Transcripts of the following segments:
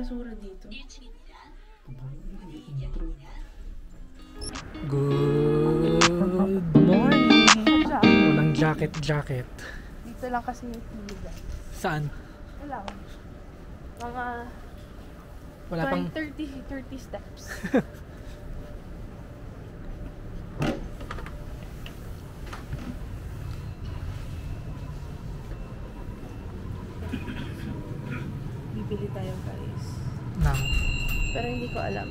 basura dito. Good morning! Walang jacket jacket. Dito lang kasi yung pila. Saan? Wala. Mga Wala pang 30, 30 steps. Bibili tayo guys. na. Pero hindi ko alam.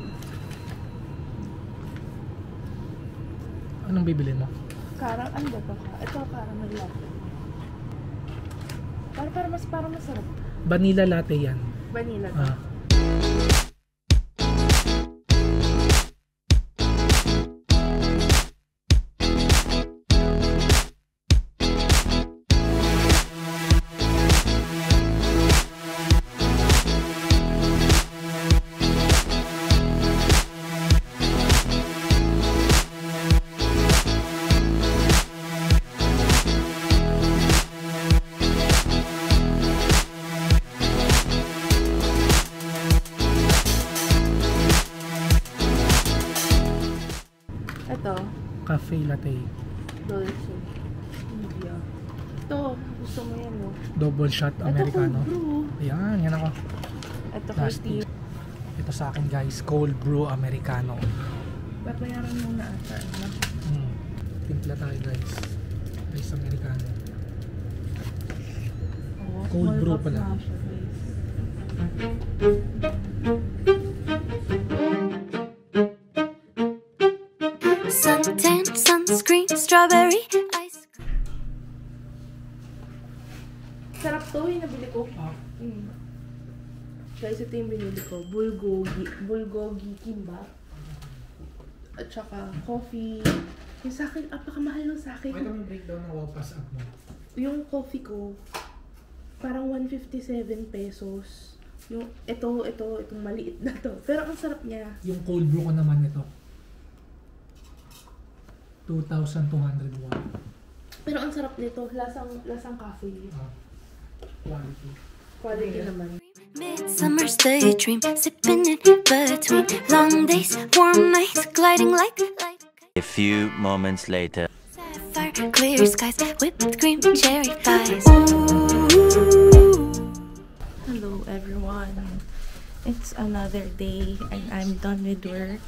Anong bibili mo? Karang, ano ba to? Ito caramel latte. Para, para mas, para masarap. Vanilla latte yan. Vanilla. Ah. Latte. Dolce. India. Ito, gusto mo yan, no? Double shot Ito, Americano. cold brew. Ayan, yan ako. Ito. Steve. Ito sa akin guys, cold brew Americano. Babayaran muna ata. Ano? Mm. Timpla tayo guys. Ice Americano. Cold brew pala. siya, guys. Sarap to, yung nabili ko. Ah, Mm. Guys, ito yung binili ko. Bulgogi. Bulgogi kimbap. At saka coffee. Yung sa akin, apakamahal nung sa akin. May kami breakdown ng wow pass up mo. Yung coffee ko, parang 157 pesos. Yung ito, ito, itong maliit na to. Pero ang sarap niya. Yung cold brew ko naman ito. 2,201. Pero ang sarap nito, lasang lasang coffee. Ah. Midsummer's daydream, sipping in between long days, warm nights, gliding like light. A few moments later. Sapphire, clear skies, whipped cream, cherry pies. Ooh. Hello everyone. It's another day and I'm done with work.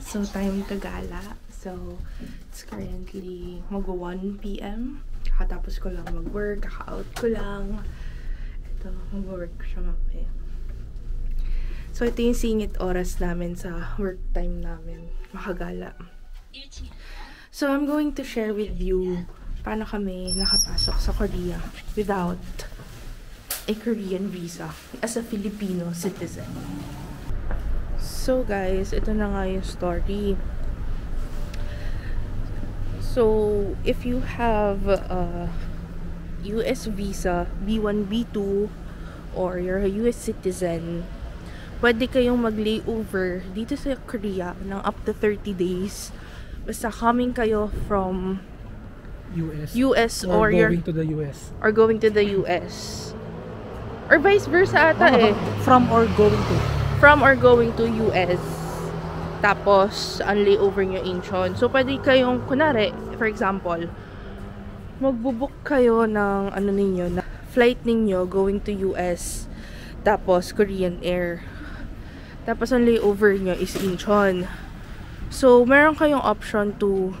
So time to gala. So it's currently mag 1 p.m. Kakatapos ko lang mag-work, kaka-out ko lang. Ito, mag-work siya mamaya. So ito yung singit oras namin sa work time namin. Makagala. So I'm going to share with you paano kami nakapasok sa Korea without a Korean visa as a Filipino citizen. So guys, ito na nga yung story. So, if you have a US visa, B1, B2, or you're a US citizen, pwede kayong mag-layover dito sa Korea ng up to 30 days. Basta coming kayo from US. US or, or, going to the US. or going to the US. Or vice versa ata eh. From or going to. From or going to US. Tapos, ang layover nyo Incheon. So, pwede kayong, kunwari, for example, magbubuk kayo ng, ano ninyo, na flight ninyo going to US. Tapos, Korean Air. Tapos, ang layover nyo is Incheon. So, meron kayong option to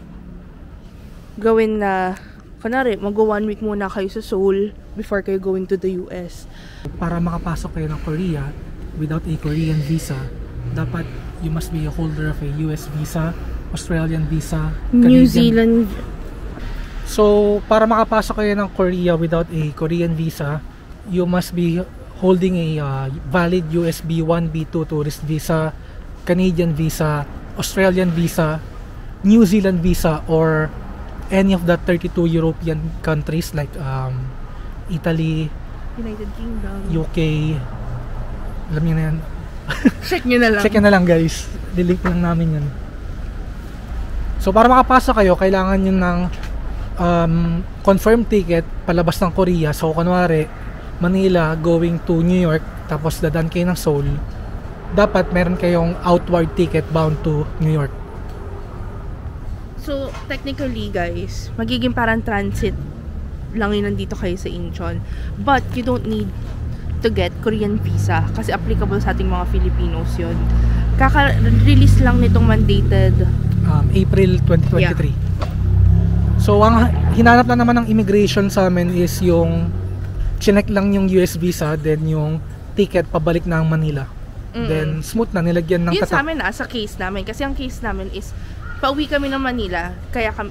gawin na, kunwari, mag one week muna kayo sa Seoul before kayo going to the US. Para makapasok kayo ng Korea without a Korean visa, dapat you must be a holder of a US visa, Australian visa, New Canadian- Zealand So, para makapasok kayo ng Korea without a Korean visa, you must be holding a uh, valid US B1, B2 tourist visa, Canadian visa, Australian visa, New Zealand visa, or any of the 32 European countries like um, Italy, United Kingdom. UK, alam niyo na yan. Check nyo na lang. Check nyo na lang guys. Delete lang namin yun. So para makapasok kayo, kailangan nyo ng um, confirm ticket palabas ng Korea. So kunwari, Manila going to New York, tapos dadan kayo ng Seoul, dapat meron kayong outward ticket bound to New York. So, technically guys, magiging parang transit lang yun nandito kayo sa Incheon. But, you don't need to get Korean visa kasi applicable sa ating mga Filipinos yun. Kaka-release lang nitong mandated Um, April 2023. So, ang hinanap lang naman ng immigration sa amin is yung chinek lang yung US visa, then yung ticket pabalik ng Manila. Mm-mm. Then, smooth na, nilagyan ng Yun sa amin na, sa case namin. Kasi ang case namin is, pauwi kami ng Manila, kaya kami,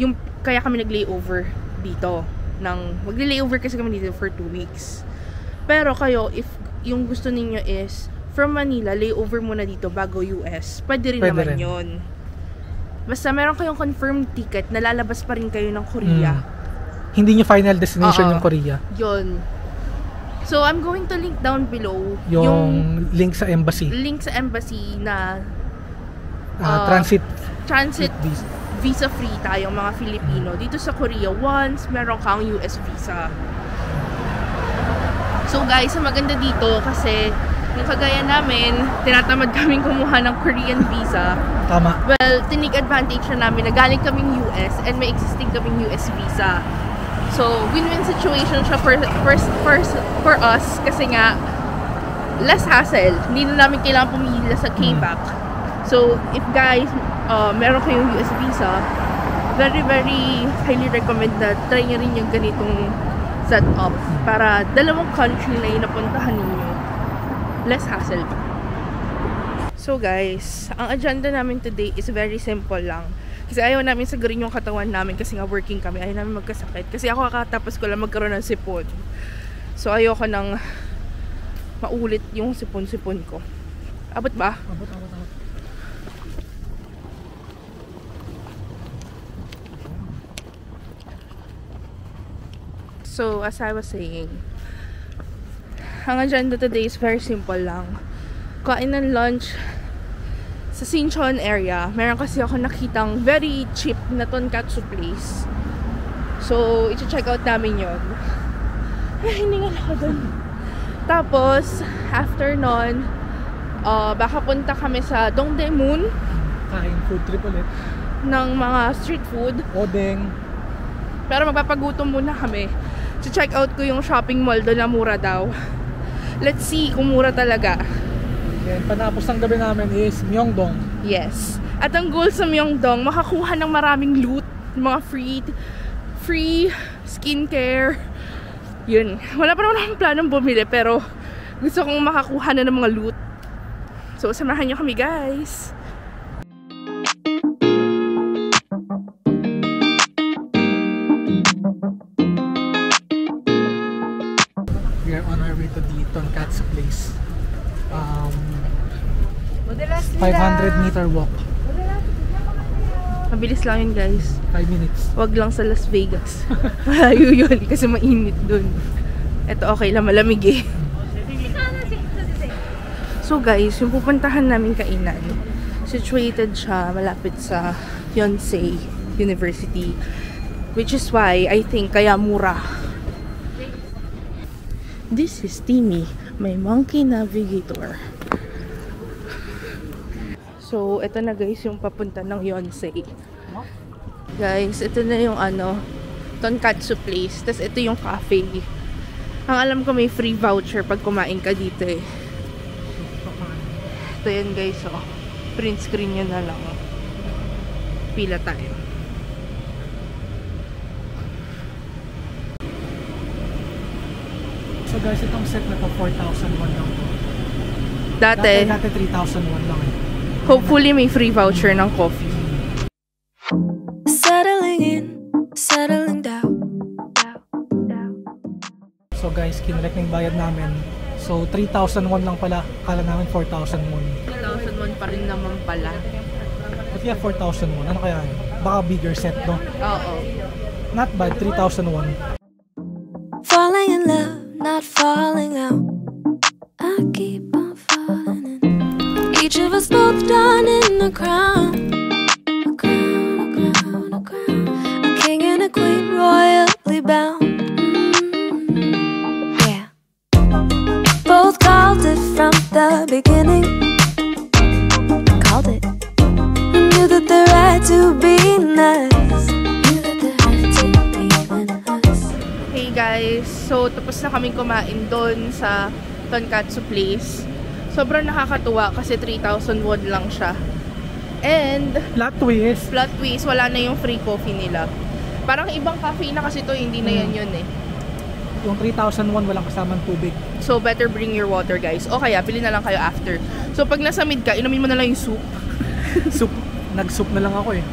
yung, kaya kami nag-layover dito. Ng, mag-layover kasi kami dito for two weeks. Pero kayo, if yung gusto ninyo is, from Manila, layover muna dito bago US, pwede rin Pwede naman rin. yun. Basta meron kayong confirmed ticket, nalalabas pa rin kayo ng Korea. Mm. Hindi nyo final destination Oo. yung Korea. Yun. So, I'm going to link down below Yung, link sa embassy. link sa embassy na ah, Ah, transit transit visa. visa free tayong mga Filipino dito sa Korea once meron kang US visa. So guys, ang maganda dito kasi yung kagaya namin, tinatamad kaming kumuha ng Korean visa. Tama. Well, tinig advantage na namin na galing kaming US and may existing kaming US visa. So, win-win situation siya for, for, for, for us kasi nga less hassle. Hindi na namin kailangan pumila sa KBAC. So, if guys, uh, meron kayong US visa, very, very highly recommend na try nyo rin yung ganitong setup para dalawang country na yung napuntahan ninyo. Less hassle pa. So guys, ang agenda namin today is very simple lang. Kasi ayaw namin sagurin yung katawan namin kasi nga working kami. Ayaw namin magkasakit. Kasi ako kakatapos ko lang magkaroon ng sipon. So ayoko nang maulit yung sipon-sipon ko. Abot ba? Abot, abot, abot. So, as I was saying, ang agenda today is very simple lang. Kain ng lunch sa Sinchon area. Meron kasi ako nakitang very cheap na tonkatsu place. So, iti-check out namin yon. Ay, hiningal ako dun. Tapos, after nun, uh, baka punta kami sa Dongdaemun Kain food trip ulit. ng mga street food. Odeng. Pero magpapagutom muna kami. To check out ko yung shopping mall doon na mura daw. Let's see kung mura talaga. Then, panapos ng gabi namin is Myeongdong. Yes. At ang goal sa Myeongdong, makakuha ng maraming loot, mga free free skincare. Yun. Wala pa naman akong planong bumili pero gusto kong makakuha na ng mga loot. So, samahan nyo kami guys. 500 meter walk. Mabilis lang yun guys. 5 minutes. Wag lang sa Las Vegas. Malayo yun kasi mainit dun. Ito okay lang, malamig eh. So guys, yung pupuntahan namin kainan, situated siya malapit sa Yonsei University. Which is why I think kaya mura. This is Timmy, my monkey navigator. So, ito na guys yung papunta ng Yonsei. Guys, ito na yung ano, tonkatsu place. Tapos ito yung cafe. Ang alam ko may free voucher pag kumain ka dito eh. Ito yan guys oh. Print screen nyo na lang. Pila tayo. So guys, itong set na to 4,001 lang to. Dati, Dati 3,001 lang eh. Hopefully may free voucher ng coffee. Settling in, settling down. So guys, kinrek na yung bayad namin. So 3,001 lang pala. Kala namin 4,001. 2001 pa rin naman pala. But yeah, 4,001. Ano kaya yun? Baka bigger set, no? Oo. Not bad, 3,001. to be nice Hey guys, so tapos na kaming kumain doon sa Tonkatsu place. Sobrang nakakatuwa kasi 3,000 won lang siya. And... Flat twist. Flat twist. Wala na yung free coffee nila. Parang ibang cafe na kasi to, hindi na yan hmm. yun eh. Yung 3,001 walang kasamang tubig. So, better bring your water, guys. O kaya, pili na lang kayo after. So, pag nasa mid ka, inumin mo na lang yung soup. soup Nag-soup na lang ako eh.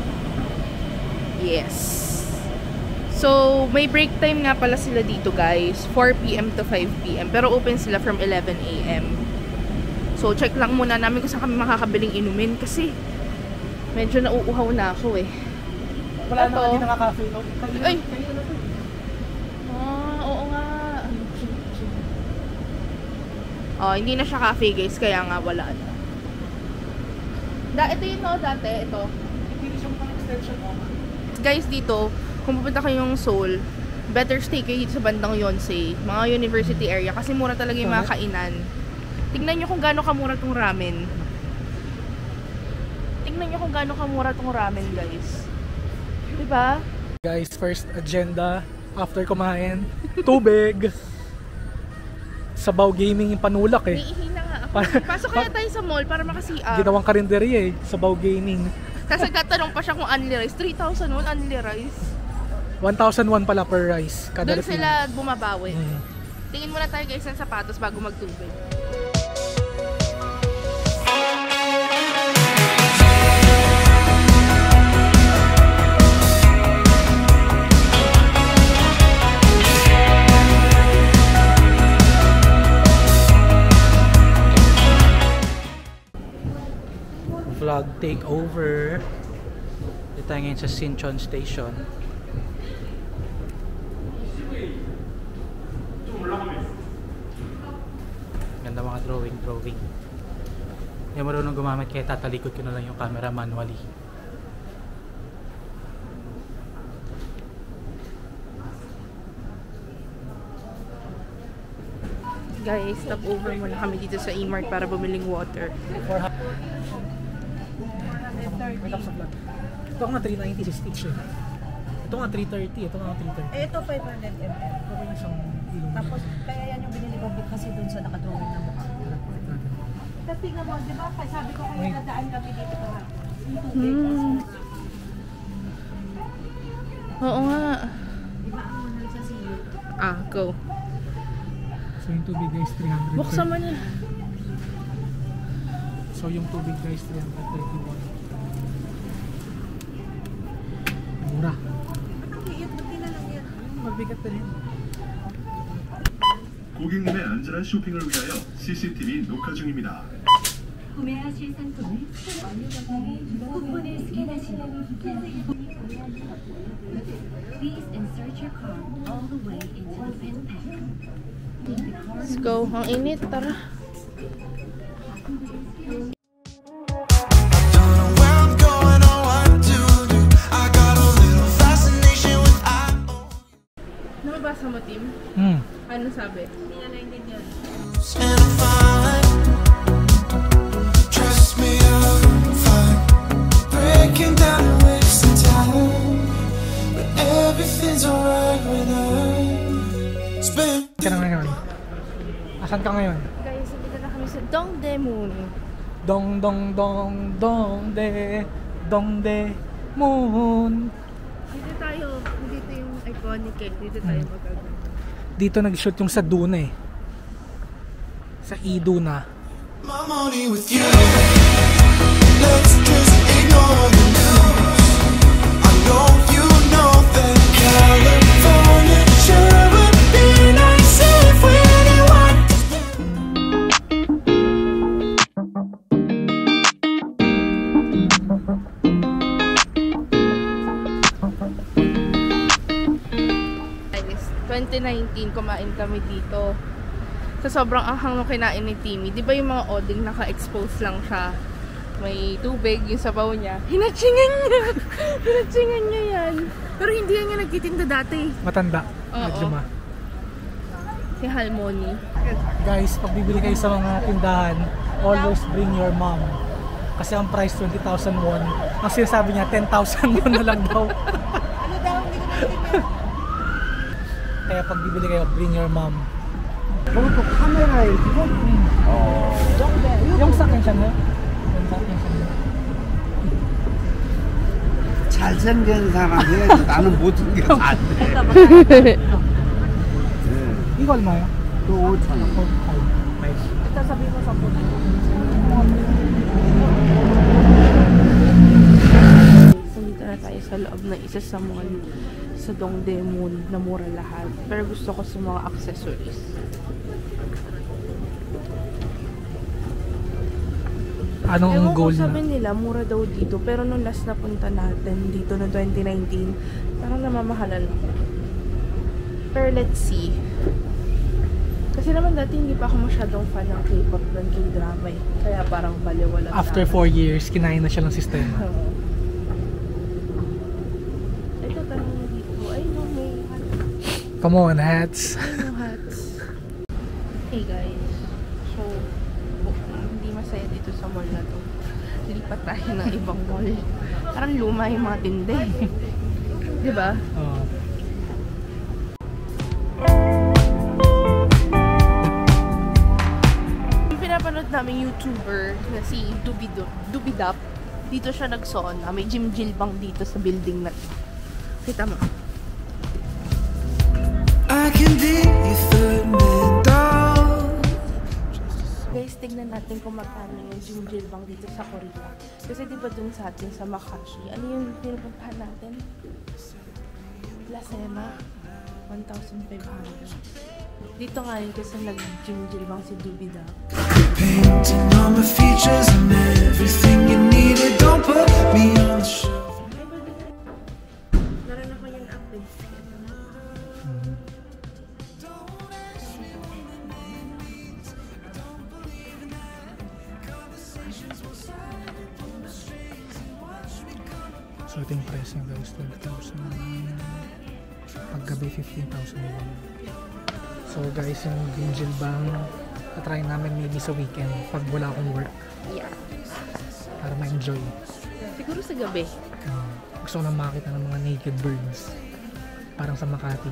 Yes. So, may break time nga pala sila dito, guys. 4pm to 5pm. Pero open sila from 11am. So, check lang muna namin kung saan kami makakabiling inumin. Kasi, medyo nauuhaw na ako eh. Wala Ito. na hindi nakaka-cafe. no? Ay! Ah, oo nga. Oh, hindi na siya cafe, guys. Kaya nga wala na. Da, ito yun, no, dati. Ito. Guys dito, kung pupunta kayong Seoul, better stay kayo dito sa bandang Yonsei, mga university area, kasi mura talaga yung mga kainan. Tingnan nyo kung gaano kamura tong ramen. Tingnan nyo kung gaano kamura tong ramen, guys. Diba? Guys, first agenda after kumain. Tubig. Sabaw gaming yung panulak eh. Niihi Pasok kaya tayo sa mall para makasi-up. Ginawang karinderya eh. Sabaw gaming. Tapos nagtatanong pa siya kung only rice. 3,000 won, only rice. 1,000 pala per rice. Kada Doon sila bumabawi. Mm. Tingin muna tayo guys ng sapatos bago magtubig. Vlog takeover. Dito tayo sa Sinchon Station. Ganda mga drawing drawing. Hindi marunong gumamit kaya tatalikod ko na lang yung camera manually. Guys, stop over muna kami dito sa E-Mart para bumiling water. Wait up sa vlog. Ito nga 390 si Stitch eh. Ito nga 330, ito nga 330. Eh, ito 500 ml. Ito yung isang ilong? Tapos, kaya yan yung binili ko kasi dun sa nakadrawing na mukha. Tapos tingnan mo, di ba? Sabi ko kaya Wait. nadaan kami dito tubig. Hmm. Oo nga. Di ba ang mahal sa siyo? Ah, go. So yung tubig guys 300. Buksan mo na. So yung tubig guys 331. Rin. 고객님의 안전한 쇼핑을 위하여 CCTV 녹화 중입니다. 구매하실 상품을 쿠폰을 스캔하시면 Please insert your card all the way into the pen pack. Let's go. Ang init, tara. Sa Dongdaemun. Dong dong dong dong de dong de moon. Dito tayo. Dito yung iconic eh. Dito tayo Hmm. magagano. Dito nag-shoot yung sa Duna eh. Sa Iduna. My money with you. Let's just ignore the news. I know you know that California 2019 kumain kami dito. Sa sobrang anghang nung kinain ni Timmy. Di ba yung mga oding naka-expose lang siya? May tubig, yung sabaw niya. Hinatsingan niya! Hinatsingan niya yan. Pero hindi yan yung nagtitinda dati. Matanda. Oo. Medyo ma. Si Halmoni. Guys, pag bibili kayo sa mga tindahan, always bring your mom. Kasi ang price 20,000 won. Ang sinasabi niya, 10,000 won na lang daw. Ano daw? Hindi ko na Kaya pag bibili kayo, bring your mom. 저것도 카메라에 이거 Yung sa akin siya na? Yung sa akin siya na? 잘생긴 사람 해야지 나는 못생겨서 안 돼 이거 얼마예요? 또 5천 원. 일단 sabi mo sa dito na tayo sa loob ng isa sa mall sa Dongdaemun na mura lahat. Pero gusto ko sa mga accessories. Anong Ewan ko, goal sabi na? nila, mura daw dito. Pero nung last na punta natin dito no 2019, parang namamahalan ako. Pero let's see. Kasi naman dati hindi pa ako masyadong fan ng K-pop ng K-drama eh. Kaya parang baliwala After 4 years, kinain na siya ng sistema. Oo. Ito tanong dito. Ay, no, may Come on, hats. Ano hats? Hey guys. So, hindi masaya dito sa mall na to. Lipat tayo ng ibang mall. Parang luma yung mga tinde. Di ba? Oh. Yung pinapanood namin YouTuber na si Dubido, Dubidap, dito siya nagsona. May Jim Jilbang dito sa building na to. Kita mo. Guys, tignan natin kung magkano yung Jim Jilbang dito sa Korea. Kasi di ba dun sa atin sa Makashi, ano yung pinupuntahan natin? La Sena, 1,500. Dito nga yun kasi nag-Jim Jilbang si Dubida. Painting all my features and everything you needed. Don't put me on the shelf. Yung price niya guys, 12,000. Paggabi, 15,000 won. So guys, yung Gingil Bang, try namin maybe sa weekend pag wala akong work Yeah. para ma-enjoy. Siguro sa gabi. Uh, gusto ko na makita ng mga naked birds. Parang sa Makati.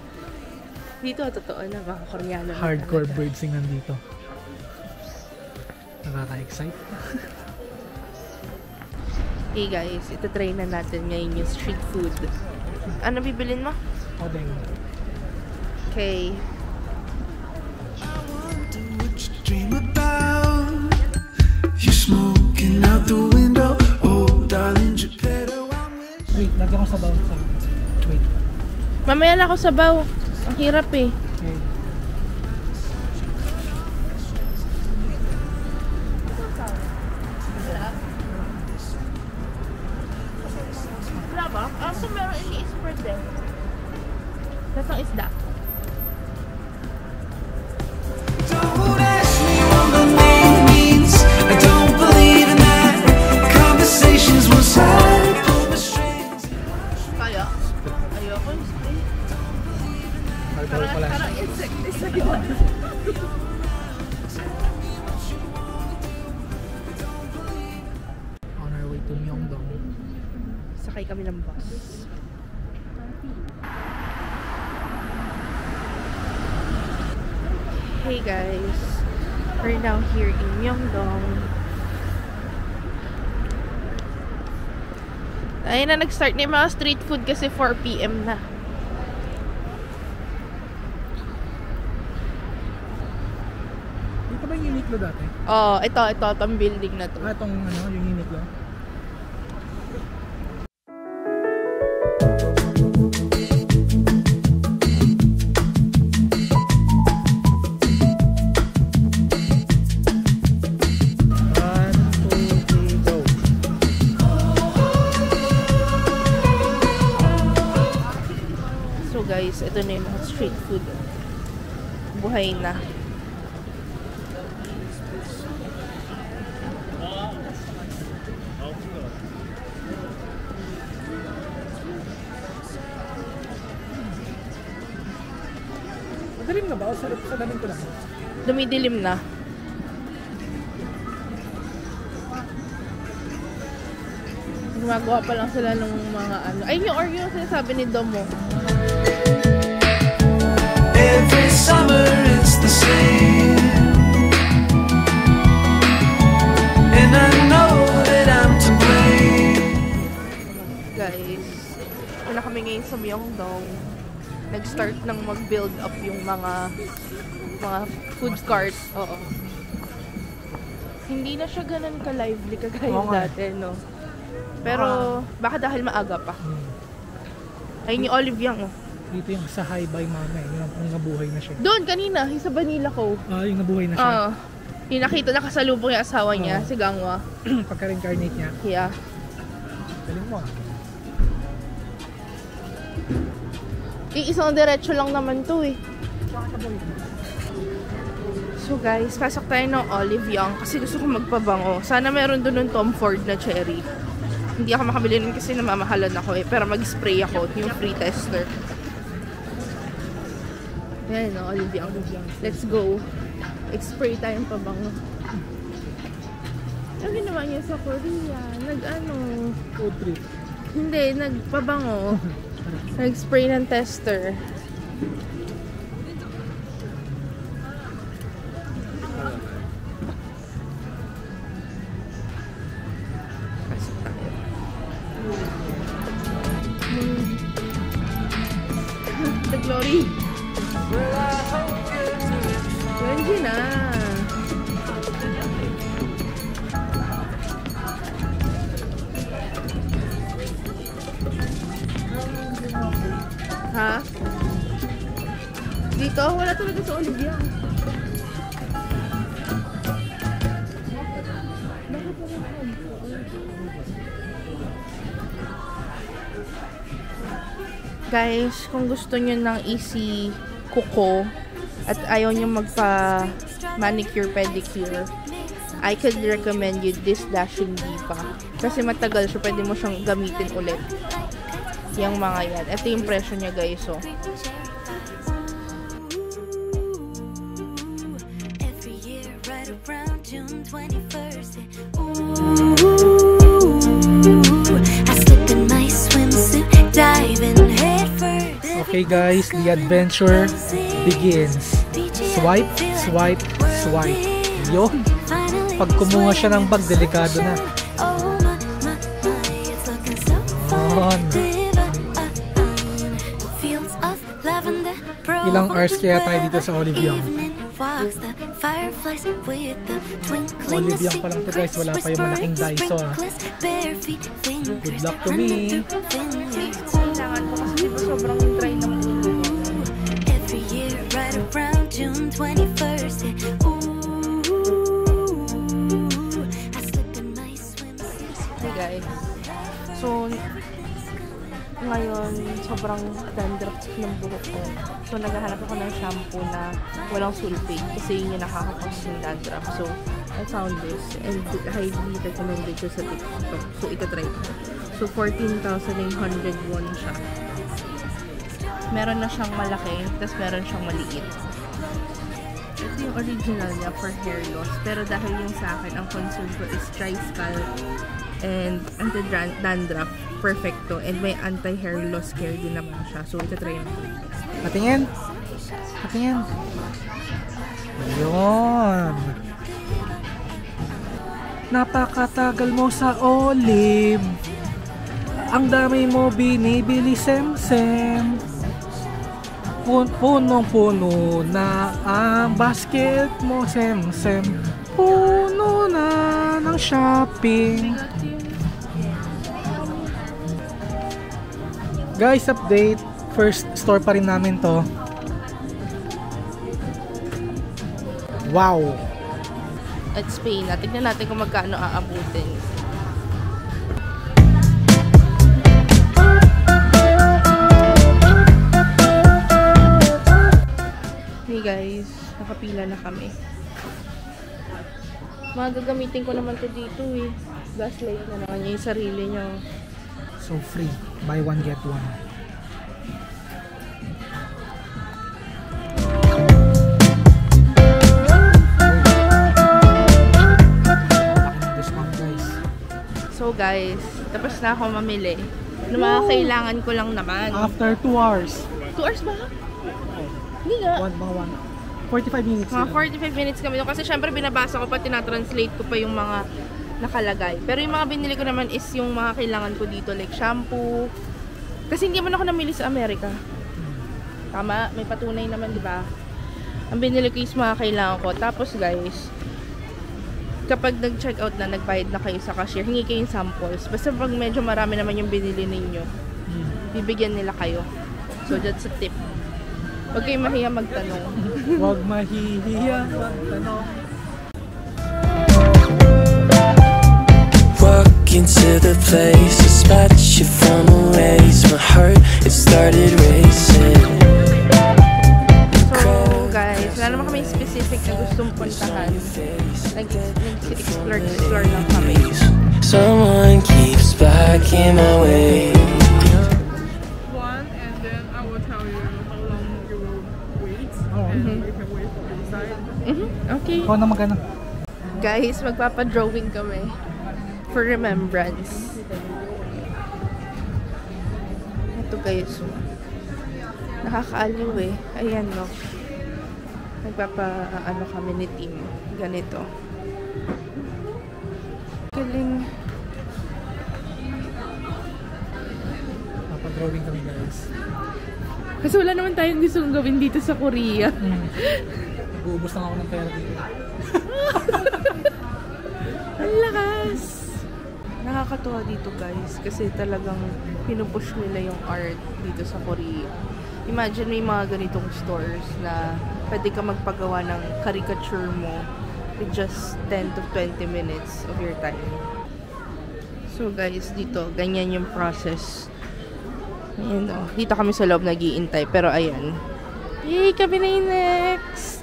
Dito, totoo na, mga Koreano. Hardcore birds yung nandito. Nakaka-excite. Hey guys, ito try na natin ngayon yung street food. Ano bibilin mo? Odeng. Okay. Wait, lagyan ko sa bawang sa... Wait. Mamaya na ako sabaw. Ang hirap eh. Na nag-start na yung mga street food kasi 4pm na. Dito ba yung Uniqlo dati? Oh, ito, ito, itong building na to. Ah, itong ano, yung Uniqlo. Buhay na. Madalim na ba? O sarap sa damin ko lang? Dumidilim na. Gumagawa pa lang sila ng mga ano. Ay, yung Oreo yung sinasabi ni Domo. Sa Myeongdong, nag-start ng mag-build up yung mga mga food cart. Oo. Hindi na siya ganun ka-lively kagaya Oo nga. dati, no? Pero, baka dahil maaga pa. Ayun yung Olive Young, oh. Dito yung sa High by Mama eh. Yung, yung nabuhay na siya. Doon, kanina, yung sa Vanilla Cove. Ah, yung nabuhay na siya. Oo. yung nakita, nakasalubong yung asawa niya, Oo. si Gangwa. Pagka-reincarnate niya. Yeah. Galing mo ah. Yung isang diretso lang naman to eh. So guys, pasok tayo ng Olive Young kasi gusto ko magpabango. Sana meron doon ng Tom Ford na cherry. Hindi ako makabili nun kasi namamahalan ako eh. Pero mag-spray ako, yung free tester. Ayan no, Olive Young. Let's go. Spray tayong pabango. Ano ginawa niya sa Korea? Nag-ano? Food trip. Hindi, nagpabango. Nag-spray ng tester. Gusto nyo ng easy kuko at ayaw nyo magpa manicure pedicure, I could recommend you this Dashing Diva. Kasi matagal siya, pwede mo siyang gamitin ulit. Yung mga yan. Ito yung presyo niya guys, oh. Right around June 21st. Okay guys, the adventure begins. Swipe, swipe, swipe. Yun. Pag kumuha siya ng bag, delikado na. On. Ilang hours kaya tayo dito sa Olive Young pa lang to, guys. Wala pa yung malaking Daiso, ah. Good luck to me. Kailangan ko kasi sobrang sobrang dandruff ng buhok ko. So, naghahanap ako ng shampoo na walang sulfate kasi yun yung nakakapos ng dandruff. So, I found this and highly recommended siya sa TikTok. So, itatry ko. So, 14,900 won siya. Meron na siyang malaki, tapos meron siyang maliit. Ito yung original niya for hair loss. Pero dahil yung sa akin, ang concern ko is dry scalp and anti-dandruff. Perfecto. And may anti-hair loss care din naman siya. So, ito try natin. Patingin. Patingin. Yun. Napakatagal mo sa olive. Ang dami mo binibili sem-sem. Pun punong-puno na ang basket mo sem-sem. Puno na ng shopping. Guys, update. First store pa rin namin to. Wow! At Spain na. Tignan natin kung magkano aabutin. Hey guys, nakapila na kami. Magagamitin ko naman to dito eh. Gaslight na naman niya yung sarili niya. So free. Buy one, get one. So guys, tapos na ako mamili. Ano mga kailangan ko lang naman. After 2 hours. 2 hours ba? Hindi nga. One, mga one. 45 minutes. Mga yun. 45 minutes kami doon. Kasi syempre binabasa ko pa, tinatranslate ko pa yung mga nakalagay. Pero yung mga binili ko naman is yung mga kailangan ko dito. Like shampoo, Kasi hindi man ako namili sa Amerika. Tama, may patunay naman, di ba? Ang binili ko is mga kailangan ko. Tapos guys, kapag nag-check out na, nagbayad na kayo sa cashier, hingi kayo yung samples. Basta pag medyo marami naman yung binili ninyo, bibigyan nila kayo. So, that's a tip. Huwag kayong mahiya magtanong. Huwag mahihiya, magtanong. Walk into the place, a spot you from a ways. My heart, it started racing. So, guys, wala naman kami specific na gustong puntahan. Nag-explore, explore lang kami. Someone keeps blocking my way. one and then I will tell you how long you will wait Oh. and you can wait for the inside. Mhm, Okay. Ikaw na magana. Guys, magpapadrawing kami for remembrance. Ito guys, nakakaaliw eh. Ayan no. Nagpapa, ano kami ni team. Ganito. Galing. Papadrawing kami guys. Kasi wala naman tayong gustong gawin dito sa Korea. Hmm. Nag-uubos lang ako ng pera dito. Nakakatuwa dito guys kasi talagang pinupush nila yung art dito sa Korea. Imagine may mga ganitong stores na pwede ka magpagawa ng caricature mo with just 10 to 20 minutes of your time. So guys, dito, ganyan yung process. Ayan o. Dito kami sa loob nag-iintay. Pero ayan. Yay! Kami na next!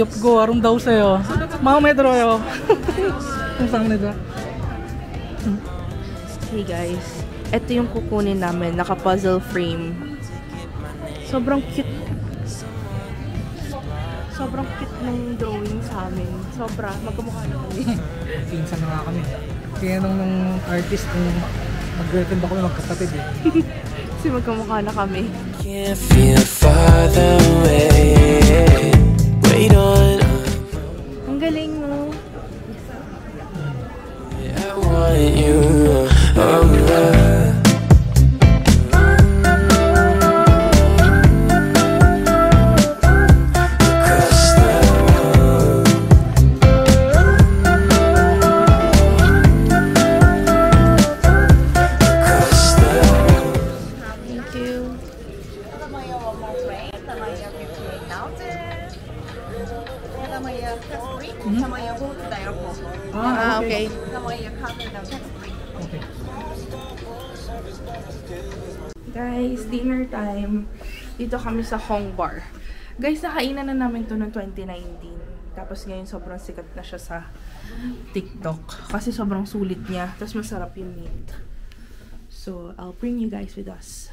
Kiyop go, arum daw sa'yo. Mga metro yo. Kung saan nila. Hey guys, ito yung kukunin namin, naka-puzzle frame. Sobrang cute. Sobrang cute ng drawing sa amin. Sobra, magkamukha na kami. Pinsan na nga kami. Kaya nung, nung artist, nung mag-girlfriend ako magkapatid eh. Kasi magkamukha na kami. Can't feel farther sa Hong Bar. Guys, nakainan na namin to noong 2019. Tapos ngayon sobrang sikat na siya sa TikTok. Kasi sobrang sulit niya. Tapos masarap yung meat. So, I'll bring you guys with us.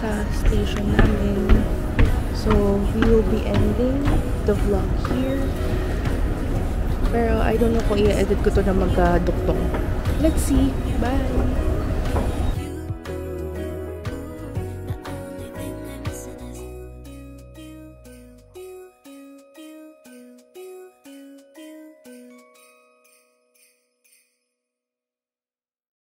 Sa station namin. So, we will be ending the vlog here. Pero I don't know kung i-edit ko to na magkaduktong. Let's see. Bye!